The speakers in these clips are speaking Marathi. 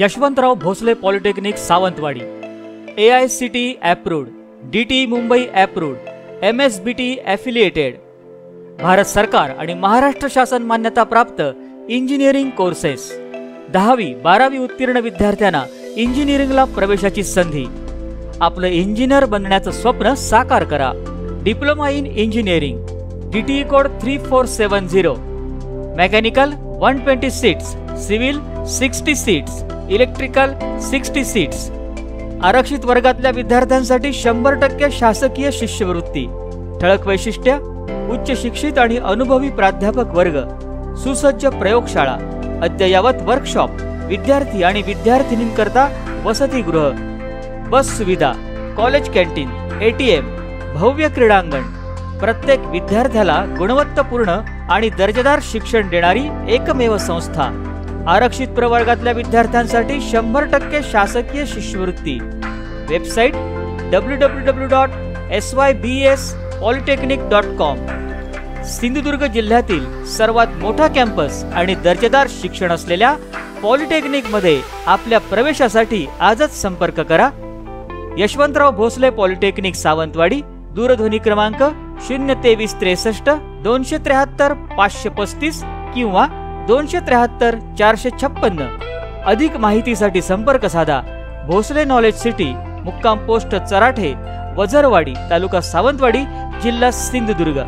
Yashwantrao Bhosale polytechnic Sawantwadi A I C T approved D T Mumbai approved M S B T affiliated Bharat सरकार आणि महाराष्ट्र शासन मान्यता प्राप्त इंजिनिअरिंग कोर्सेस. दहावी बारावी उत्तीर्ण विद्यार्थ्यांना इंजिनिअरिंगला प्रवेशाची संधी. आपलं इंजिनियर बनण्याचं स्वप्न साकार करा. Diploma in engineering. D T code three four seven zero mechanical one twenty seats civil sixty seats electrical sixty seats आरक्षित वर्गातल्या विद्यार्थ्यांसाठी शंभर टक्के शासकीय शिष्यवृत्ती. ठळक वैशिष्ट्य उच्च शिक्षित आणि अनुभवी प्राध्यापक वर्ग सुसज्ज प्रयोगशाळा अद्ययावत वर्कशॉप विद्यार्थी आणि विद्यार्थिनींकरता वसतिगृह बस सुविधा कॉलेज कॅन्टीन एटीएम भव्य क्रीडांगण. प्रत्येक विद्यार्थ्याला गुणवत्तापूर्ण आणि दर्जेदार शिक्षण देणारी एकमेव संस्था. आरक्षित प्रवर्गातल्या विद्यार्थ्यांसाठी शंभर टक्के शासकीय शिष्यवृत्ती. Website W W W dot S Y B S polytechnic dot com Sindhudurg जिल्ह्यातील सर्वात मोठा कॅम्पस आणि दर्जेदार शिक्षण असलेल्या पॉलिटेक्निकमध्ये आपल्या प्रवेशासाठी आजच संपर्क करा. यशवंतराव भोसले पॉलिटेक्निक सावंतवाडी दूरध्वनी क्रमांक शून्य तेवीस त्रेसष्ट दोनशे त्र्याहत्तर पाचशे पस्तीस किंवा दोनशे त्र्याहत्तर चारशे छप्पन्न अधिक माहितीसाठी संपर्क साधा भोसले नॉलेज सिटी मुक्काम पोस्ट चराठे वझरवाडी तालुका सावंतवाडी जिल्हा सिंधुदुर्ग.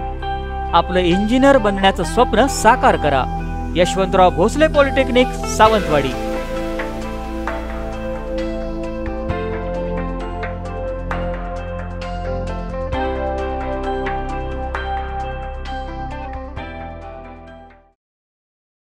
आपलं इंजिनियर बनण्याचं स्वप्न साकार करा. यशवंतराव भोसले पॉलिटेक्निक सावंतवाडी.